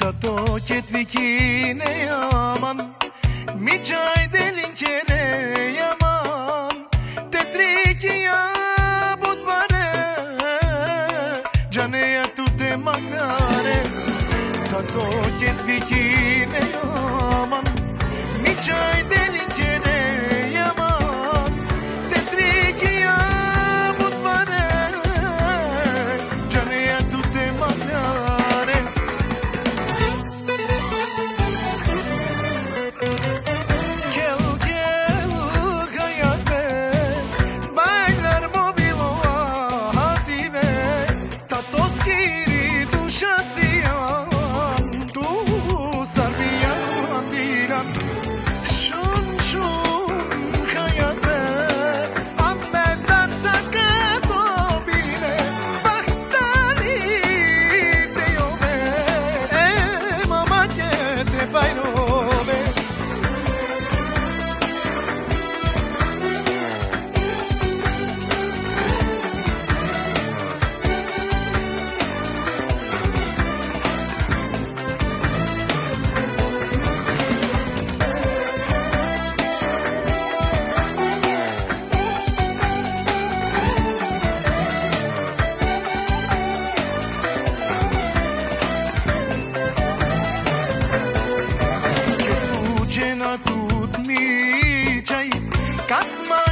Tato ket vikine yaman te bailo